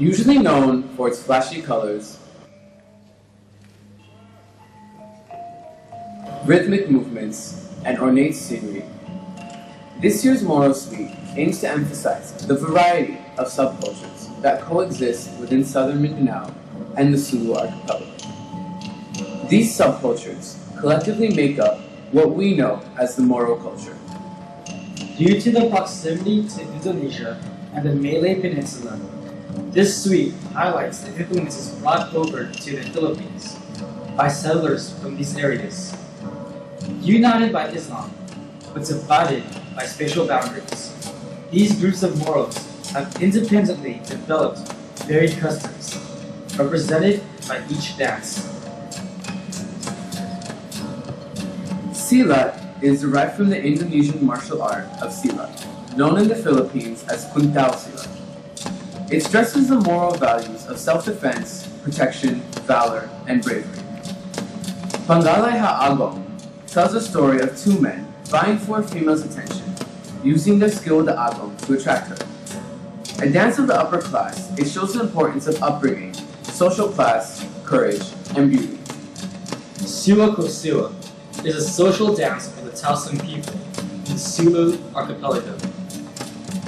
Usually known for its flashy colors, rhythmic movements, and ornate scenery, this year's Moro Suite aims to emphasize the variety of subcultures that coexist within southern Mindanao and the Sulu archipelago. These subcultures collectively make up what we know as the Moro culture. Due to the proximity to Indonesia and the Malay Peninsula, this suite highlights the influences brought over to the Philippines by settlers from these areas. United by Islam, but divided by spatial boundaries, these groups of Moros have independently developed varied customs, represented by each dance. Silat is derived from the Indonesian martial art of silat, known in the Philippines as Kuntao Silat. It stresses the moral values of self-defense, protection, valor, and bravery. Pangalay ha Agong tells the story of two men vying for a female's attention, using their skill the agong to attract her. A dance of the upper class, it shows the importance of upbringing, social class, courage, and beauty. Sua Ku Sua is a social dance for the Tausug people in the Sulu archipelago.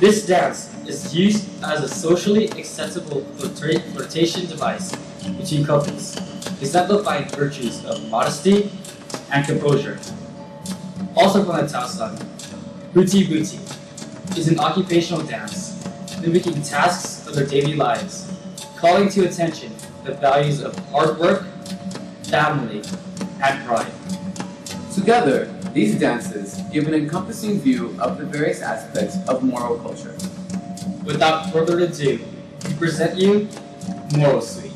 This dance is used as a socially acceptable flirtation device between couples, exemplifying virtues of modesty and composure. Also from the Tausug, Buti Buti is an occupational dance mimicking tasks of their daily lives, calling to attention the values of hard work, family, and pride. Together, these dances give an encompassing view of the various aspects of Moro culture. Without further ado, we present you Suite.